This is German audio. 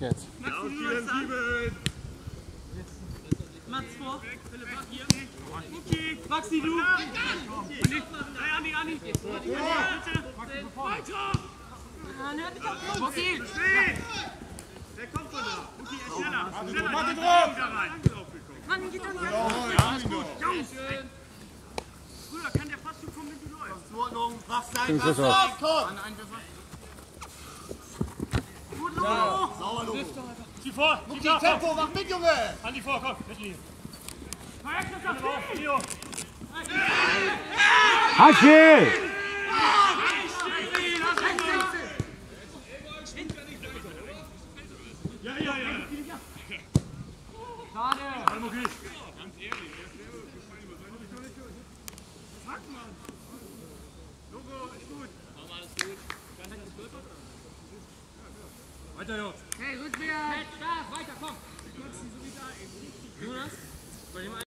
Jetzt. Max, du Mats vor. Okay. Maxi, du. Hey, Andi, Andi. Weiter. Mucki. Der kommt von da. Mucki, schneller. Schneller. Mach den drauf! Mann, geht dann rein. Ja, ist gut. Früher kann der fast schon kommen, wenn du läufst. Ordnung, wach sein, Fünf wach ist auf. sein, komm! Gut, Logo. Sauer, Logo. Zieh vor. Zieh komm. Tempo, mach mit, Junge! Andi vor, komm. Mittellinie. Komm. Haschel! Ja, ja, ja. Schade. Mal, Chris. Sag mal. Logo, ist gut. Weiter, Jungs. Hey, Rückwärts. Weiter, komm. Jonas? Bei dem